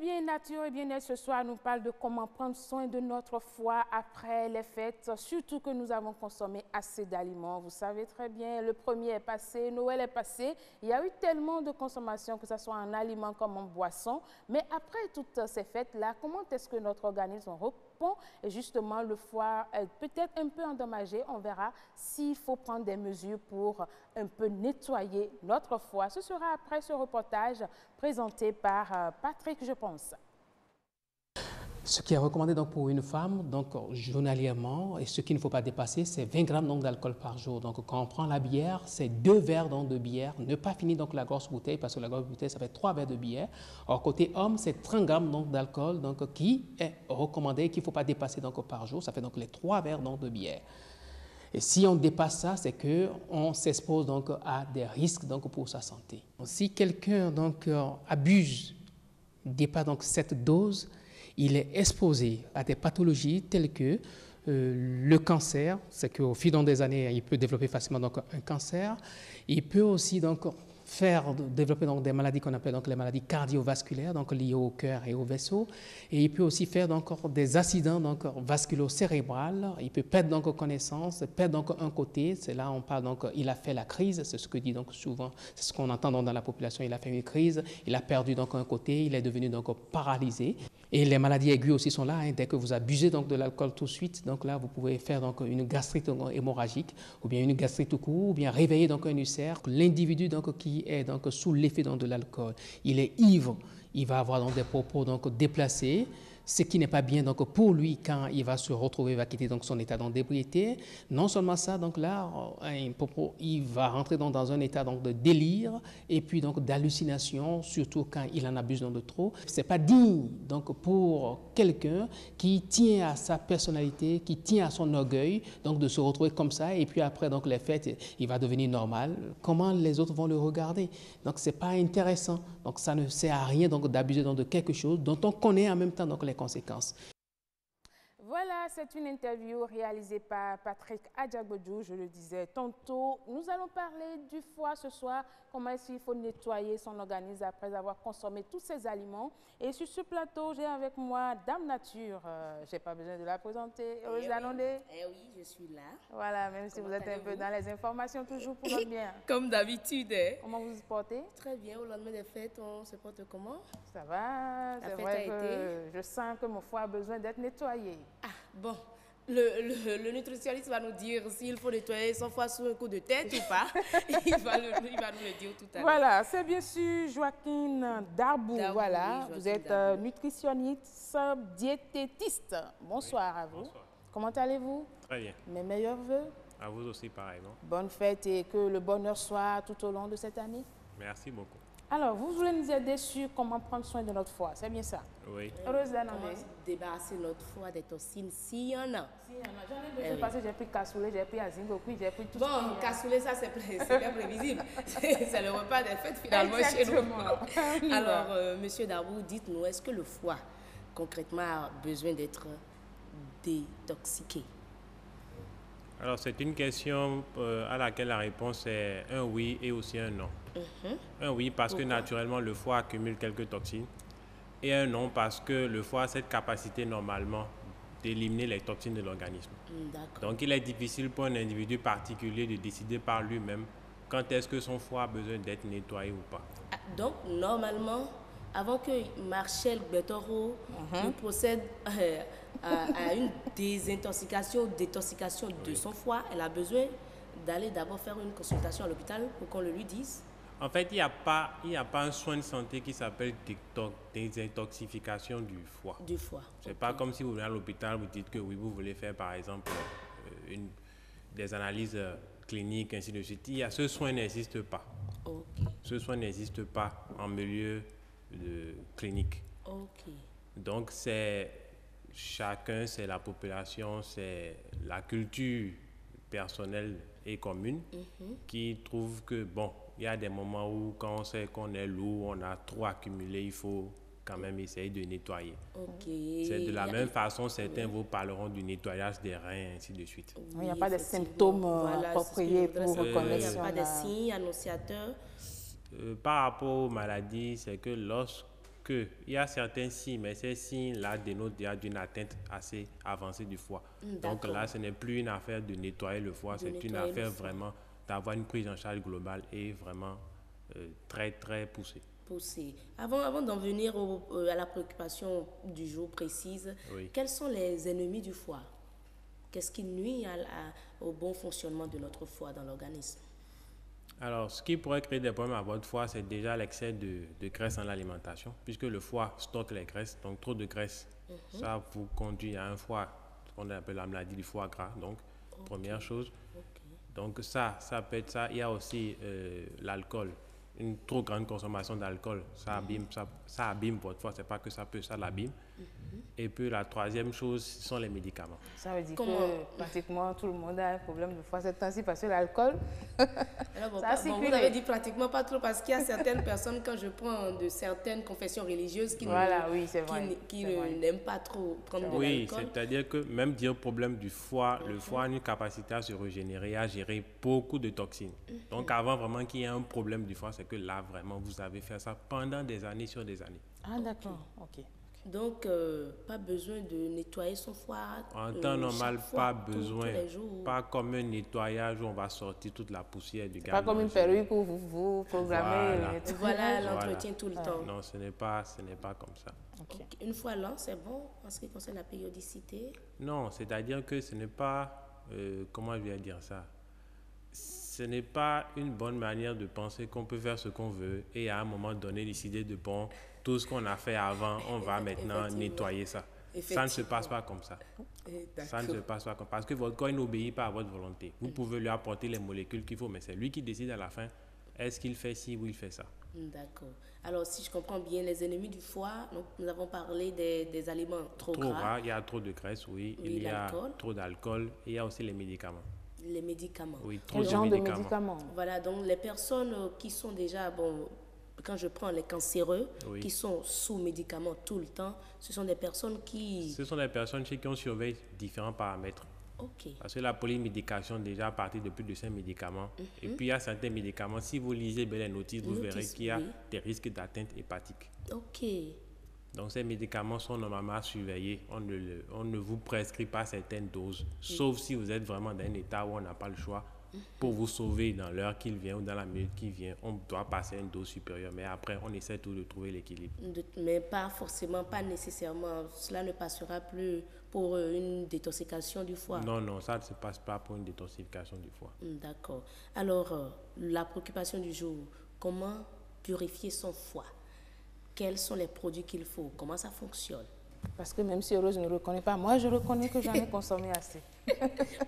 bien, Nature et bien-être ce soir nous parle de comment prendre soin de notre foie après les fêtes, surtout que nous avons consommé assez d'aliments. Vous savez très bien, le premier est passé, Noël est passé. Il y a eu tellement de consommation, que ce soit en aliments comme en boissons. Mais après toutes ces fêtes-là, comment est-ce que notre organisme répond? Et justement, le foie est peut-être un peu endommagé. On verra s'il faut prendre des mesures pour un peu nettoyer notre foie. Ce sera après ce reportage présenté par euh, Patrick, je pense. Ce qui est recommandé donc pour une femme, donc journalièrement, et ce qu'il ne faut pas dépasser, c'est 20 grammes d'alcool par jour. Donc quand on prend la bière, c'est deux verres donc, de bière. Ne pas finir donc la grosse bouteille, parce que la grosse bouteille, ça fait trois verres de bière. Or, côté homme, c'est 30 grammes d'alcool donc, qui est recommandé, qu'il ne faut pas dépasser donc, par jour. Ça fait donc les trois verres donc, de bière. Et si on dépasse ça, c'est qu'on s'expose donc à des risques donc pour sa santé. Si quelqu'un donc euh, abuse, dépasse donc cette dose, il est exposé à des pathologies telles que euh, le cancer, c'est qu'au fil des années, il peut développer facilement donc un cancer. Il peut aussi donc faire développer donc des maladies qu'on appelle donc les maladies cardiovasculaires, donc liées au cœur et au vaisseau. Et il peut aussi faire donc des accidents donc vasculo-cérébrales. Il peut perdre donc connaissance, perdre donc un côté. C'est là on parle donc il a fait la crise. C'est ce que dit donc souvent, c'est ce qu'on entend dans la population. Il a fait une crise, il a perdu donc un côté, il est devenu donc paralysé. Et les maladies aiguës aussi sont là. Hein. Dès que vous abusez donc de l'alcool tout de suite, donc là vous pouvez faire donc une gastrite hémorragique ou bien une gastrite tout court ou bien réveiller donc un ulcère. L'individu donc qui est donc sous l'effet de l'alcool, il est ivre, il va avoir donc des propos donc déplacés, ce qui n'est pas bien donc pour lui quand il va se retrouver, il va quitter donc son état d'ébriété. Non seulement ça, donc là, euh, il va rentrer dans un état donc de délire et puis donc d'hallucination, surtout quand il en abuse donc de trop. C'est pas digne donc pour quelqu'un qui tient à sa personnalité, qui tient à son orgueil, donc de se retrouver comme ça et puis après donc les fêtes, il va devenir normal. Comment les autres vont le regarder? Donc c'est pas intéressant. Donc ça ne sert à rien donc d'abuser de quelque chose dont on connaît en même temps donc les conséquences. Voilà, c'est une interview réalisée par Patrick Adjagodjou, je le disais tantôt. Nous allons parler du foie ce soir, comment est-ce qu'il faut nettoyer son organisme après avoir consommé tous ces aliments. Et sur ce plateau, j'ai avec moi Dame Nature. Euh, je n'ai pas besoin de la présenter. Heureuse eh Eh oui, je suis là. Voilà, même si vous êtes un peu dans les informations, toujours pour notre bien. Comme d'habitude. Hein. Comment vous vous portez? Très bien. Au lendemain des fêtes, on se porte comment? Ça va. C'est vrai que je sens que mon foie a besoin d'être nettoyé. Bon. Le, le, nutritionniste va nous dire s'il faut nettoyer son foie sous un coup de tête ou pas. il, va nous le dire tout à l'heure. Voilà, c'est bien sûr Joaquin Darbou. voilà, vous êtes euh, nutritionniste, diététiste. Bonsoir à vous. Comment allez-vous? Très bien. Mes meilleurs voeux? À vous aussi, pareillement. Bonne fête et que le bonheur soit tout au long de cette année. Merci beaucoup. Alors, vous voulez nous aider sur comment prendre soin de notre foie, c'est bien ça? Oui. Heureuse Comment débarrasser notre foie des toxines? S'il y en a. S'il y en a. J'en ai besoin eh parce que j'ai pris cassoulet, j'ai pris puis j'ai pris tout Bon, cassoulet, ça c'est bien prévisible. c'est le repas des fêtes finalement chez nous. Alors, euh, Monsieur Darbou, dites-nous, est-ce que le foie, concrètement, a besoin d'être détoxiqué? Alors, c'est une question euh, à laquelle la réponse est un oui et aussi un non. Mhm. Un oui parce que naturellement le foie accumule quelques toxines et un non parce que le foie a cette capacité normalement d'éliminer les toxines de l'organisme. Donc, il est difficile pour un individu particulier de décider par lui-même quand est-ce que son foie a besoin d'être nettoyé ou pas. Ah, donc, normalement, avant que Marcel Bettoro mhm. procède euh, à, une désintoxication, détoxication de son foie, elle a besoin d'aller d'abord faire une consultation à l'hôpital pour qu'on le lui dise En fait, il n'y a, pas, il a pas un soin de santé qui s'appelle désintoxication du foie. Du foie. C'est pas comme si vous venez à l'hôpital, vous dites que oui, vous voulez faire par exemple euh, une, des analyses euh, cliniques, ainsi de suite. Il y a, ce soin n'existe pas. Ce soin n'existe pas en milieu de clinique. Donc, c'est chacun, c'est la population, c'est la culture personnelle et commune mhm. qui trouve que, bon, il y a des moments où quand on sait qu'on est lourd, on a trop accumulé, il faut quand même essayer de nettoyer. C'est de la même façon, certains vous parleront du nettoyage des reins, ainsi de suite. il n'y a pas de symptômes euh, appropriés pour reconnaître. Il n'y a pas de signes annonciateurs? Euh, par rapport aux maladies, c'est que lorsque qu'il y a certains signes, mais ces signes-là dénotent déjà d'une atteinte assez avancée du foie. Donc là, ce n'est plus une affaire de nettoyer le foie, c'est une affaire vraiment d'avoir une prise en charge globale et vraiment euh, très, très poussée. Poussée. Avant, avant d'en venir euh, à la préoccupation du jour précise, quels sont les ennemis du foie? Qu'est-ce qui nuit au bon fonctionnement de notre foie dans l'organisme? Alors, ce qui pourrait créer des problèmes à votre foie, c'est déjà l'excès de, graisse dans l'alimentation, puisque le foie stocke les graisses. Donc, trop de graisse, mhm. ça vous conduit à un foie, ce qu'on appelle la maladie du foie gras. Donc, première chose. Donc, ça, ça peut être ça. Il y a aussi euh, l'alcool. Une trop grande consommation d'alcool, ça, mhm. abîme, ça, ça abîme votre foie. C'est pas que ça peut, ça l'abîme. Mhm. Et puis la troisième chose, ce sont les médicaments. Ça veut dire que pratiquement tout le monde a un problème de foie cette temps-ci parce que l'alcool. vous avez dit pratiquement pas trop parce qu'il y a certaines personnes, quand je prends de certaines confessions religieuses qui, qui, n'aiment pas trop prendre de Oui, c'est-à-dire que même dire problème du foie, le mhm. foie a une capacité à se régénérer, à gérer beaucoup de toxines. Donc avant vraiment qu'il y ait un problème du foie, c'est que là vraiment vous avez fait ça pendant des années sur des années. Ah d'accord, ok. Donc, euh, pas besoin de nettoyer son foie. En euh, temps normal, pas besoin. Pas comme un nettoyage où on va sortir toute la poussière du gaz. Pas comme une perruque où vous vous programmez. Voilà, l'entretien tout le temps. Non, ce n'est pas, ce n'est pas comme ça. Une fois l'an, c'est bon en ce qui concerne la périodicité? Non, c'est-à-dire que ce n'est pas, euh, comment je vais dire ça? Ce n'est pas une bonne manière de penser qu'on peut faire ce qu'on veut et à un moment donné décider de bon, tout ce qu'on a fait avant, on va maintenant nettoyer ça. Ça ne se passe pas comme ça. Ça ne se passe pas comme ça. Parce que votre corps n'obéit pas à votre volonté. Vous pouvez lui apporter les molécules qu'il faut, mais c'est lui qui décide à la fin est-ce qu'il fait ci ou il fait ça. D'accord. Alors, si je comprends bien, les ennemis du foie, donc, nous avons parlé des, des aliments trop, trop gras. Il y a trop de graisse, oui. il y a trop d'alcool. Et il y a aussi les médicaments. Les médicaments. Oui, trop de médicaments. Voilà, donc les personnes qui sont déjà, bon, quand je prends les cancéreux qui sont sous médicaments tout le temps, ce sont des personnes qui... Ce sont des personnes chez qui on surveille différents paramètres. Ok. Parce que la polymédication, déjà à partir de plus de 5 médicaments. Et mhm. puis il y a certains médicaments, si vous lisez bien les notices, vous verrez qu'il y a des risques d'atteinte hépatique. Ok. Donc ces médicaments sont normalement surveillés. On ne, on ne vous prescrit pas certaines doses, sauf si vous êtes vraiment dans un état où on n'a pas le choix pour vous sauver dans l'heure qu'il vient ou dans la minute qui vient, on doit passer une dose supérieure. Mais après, on essaie tout de trouver l'équilibre. Mais pas forcément, pas nécessairement. Cela ne passera plus pour euh, une détoxication du foie. Non, non, ça ne se passe pas pour une détoxication du foie. Hmm, d'accord. Alors, euh, la préoccupation du jour, comment purifier son foie? Quels sont les produits qu'il faut Comment ça fonctionne parce que même si Rose ne reconnaît pas, moi je reconnais que j'en ai consommé assez.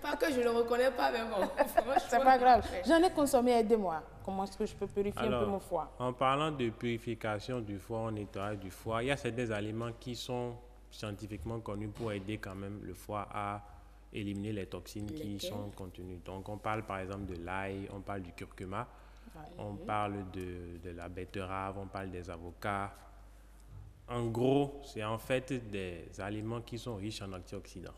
pas que je ne le reconnais pas, mais bon. C'est pas grave. J'en ai consommé, aidez-moi. Comment est-ce que je peux purifier un peu mon foie? En parlant de purification du foie, en nettoyage du foie, il y a certains aliments qui sont scientifiquement connus pour aider quand même le foie à éliminer les toxines qui sont contenues. Donc on parle par exemple de l'ail, on parle du curcuma, on parle de, de la betterave, on parle des avocats, en gros, c'est en fait des aliments qui sont riches en antioxydants.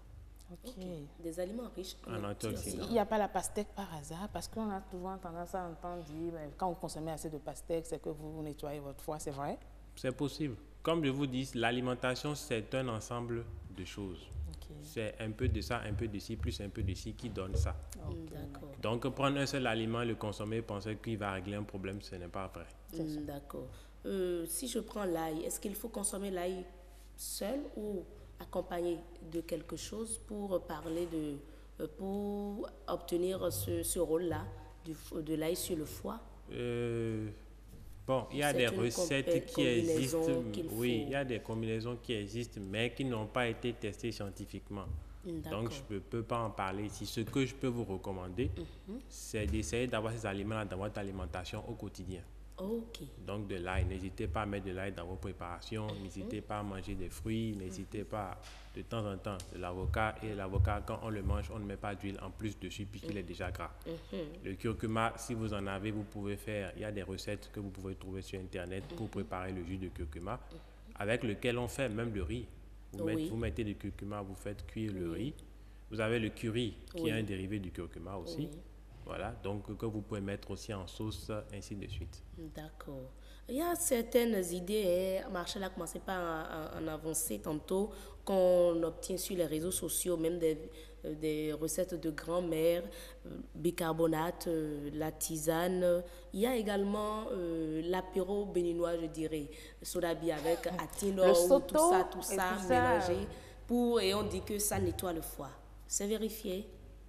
Ok. Des aliments riches en, antioxydants. Il n'y a pas la pastèque par hasard, parce qu'on a souvent tendance à entendre dire quand vous consommez assez de pastèque, c'est que vous nettoyez votre foie, c'est vrai? C'est possible. Comme je vous dis, l'alimentation, c'est un ensemble de choses. C'est un peu de ça, un peu de ci, plus un peu de ci qui donne ça. Donc, prendre un seul aliment, le consommer, penser qu'il va régler un problème, ce n'est pas vrai. D'accord. Euh, si je prends l'ail, est-ce qu'il faut consommer l'ail seul ou accompagné de quelque chose pour parler de, euh, pour obtenir ce, ce rôle-là de l'ail sur le foie? Euh, Bon, il y a des recettes qui existent. Oui, il y a des combinaisons qui existent, mais qui n'ont pas été testées scientifiquement. Donc, je ne peux pas en parler ici. Ce que je peux vous recommander, mhm. c'est d'essayer d'avoir ces aliments dans votre alimentation au quotidien. Donc de l'ail, n'hésitez pas à mettre de l'ail dans vos préparations, mhm. n'hésitez pas à manger des fruits, n'hésitez pas de temps en temps de l'avocat. Et l'avocat, quand on le mange, on ne met pas d'huile en plus dessus puisqu'il est déjà gras. Le curcuma, si vous en avez, vous pouvez faire, il y a des recettes que vous pouvez trouver sur Internet pour préparer le jus de curcuma avec lequel on fait même le riz. Vous mettez du curcuma, vous faites cuire le riz. Vous avez le curry qui est un dérivé du curcuma aussi. Voilà, donc que vous pouvez mettre aussi en sauce, ainsi de suite. D'accord. Il y a certaines idées, hein, Marshall a commencé par en, avancer tantôt, qu'on obtient sur les réseaux sociaux, même des, euh, des recettes de grand-mère, euh, bicarbonate, euh, la tisane. Il y a également l'apéro béninois, je dirais, sodabi avec atino, tout ça, tout ça, mélangé. Pour, et on dit que ça nettoie le foie. C'est vérifié?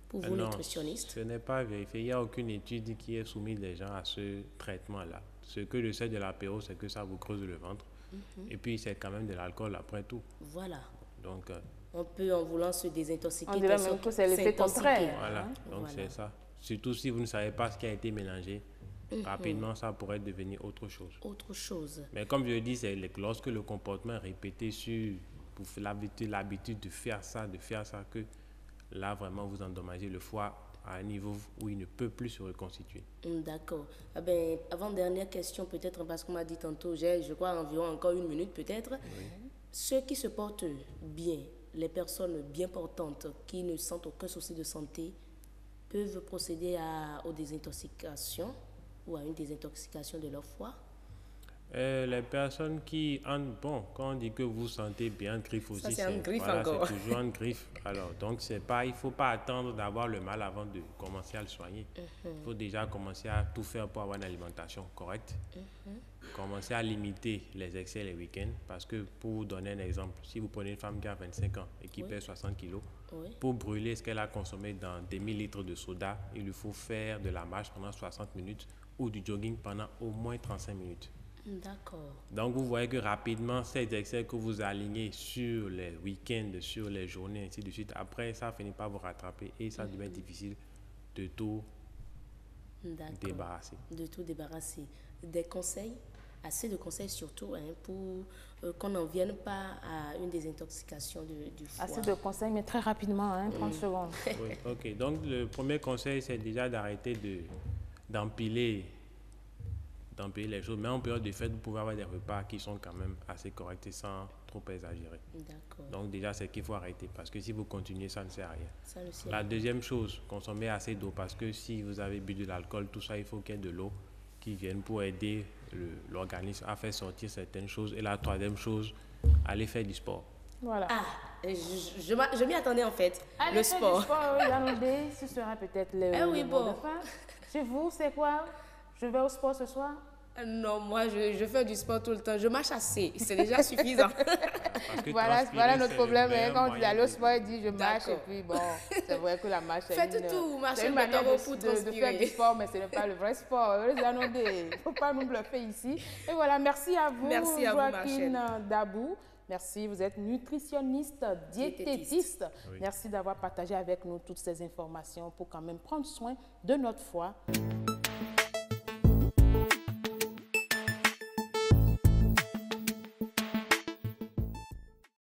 Pour vous, non, nutritionnistes Ce n'est pas vérifié. Il n'y a aucune étude qui ait soumis les gens à ce traitement-là. Ce que je sais de l'apéro, c'est que ça vous creuse le ventre. Mhm. Et puis, c'est quand même de l'alcool après tout. Voilà. Donc, on peut, en voulant se désintoxiquer, on dirait même que c'est l'effet contraire. Voilà, hein? donc c'est ça. Surtout si vous ne savez pas ce qui a été mélangé, mhm. rapidement ça pourrait devenir autre chose. Autre chose. Mais comme je le dis, c'est lorsque le comportement est répété sur pour l'habitude de faire ça, de faire ça, que là vraiment vous endommagez le foie à un niveau où il ne peut plus se reconstituer. Mm, d'accord. Ah ben, avant dernière question peut-être parce qu'on m'a dit tantôt, j'ai je crois environ encore une minute peut-être. Ceux qui se portent bien, les personnes bien portantes qui ne sentent aucun souci de santé peuvent procéder à, aux désintoxications ou à une désintoxication de leur foie? Euh, les personnes qui bon, quand on dit que vous sentez bien griffe aussi, c'est voilà, toujours un griffe. Alors, donc, c'est pas, il ne faut pas attendre d'avoir le mal avant de commencer à le soigner. Il mhm. faut déjà commencer à tout faire pour avoir une alimentation correcte. Mhm. Commencer à limiter les excès les week-ends. Parce que, pour vous donner un exemple, si vous prenez une femme qui a 25 ans et qui pèse 60 kilos, pour brûler ce qu'elle a consommé dans des 1000 litres de soda, il lui faut faire de la marche pendant 60 minutes ou du jogging pendant au moins 35 minutes. D'accord. Donc, vous voyez que rapidement, ces excès que vous alignez sur les week-ends, sur les journées, ainsi de suite, après, ça finit par vous rattraper et ça devient mhm. difficile de tout débarrasser. De tout débarrasser. Des conseils, assez de conseils surtout, hein, pour euh, qu'on n'en vienne pas à une désintoxication du foie. Assez de conseils, mais très rapidement, hein, 30 secondes. Oui, ok. Donc, le premier conseil, c'est déjà d'arrêter d'empiler d'empiler les choses. Mais en période de fête, vous pouvez avoir des repas qui sont quand même assez corrects et sans trop exagérer. Donc déjà, c'est qu'il faut arrêter parce que si vous continuez, ça ne sert à rien. La deuxième chose, consommer assez d'eau parce que si vous avez bu de l'alcool, tout ça, il faut qu'il y ait de l'eau qui vienne pour aider l'organisme à faire sortir certaines choses. Et la troisième chose, aller faire du sport. Voilà. Ah, je, je, m'y attendais en fait. le sport. Du sport, ce sera peut-être le. Ah oui, bon. Chez vous, c'est quoi? Je vais au sport ce soir? Non, moi, je, je, fais du sport tout le temps. Je marche assez. C'est déjà suffisant. voilà, voilà notre problème. Hein. Quand on dit aller au sport, il dit je marche. Et puis, bon, c'est vrai que la marche, c'est une, tout, marcher une manière de, de, de, faire du sport, mais ce n'est pas le vrai sport. Il ne faut pas nous bluffer ici. Et voilà, merci à vous, merci Joaquin Dabou. Merci, vous êtes nutritionniste, diététiste. Merci d'avoir partagé avec nous toutes ces informations pour quand même prendre soin de notre foie.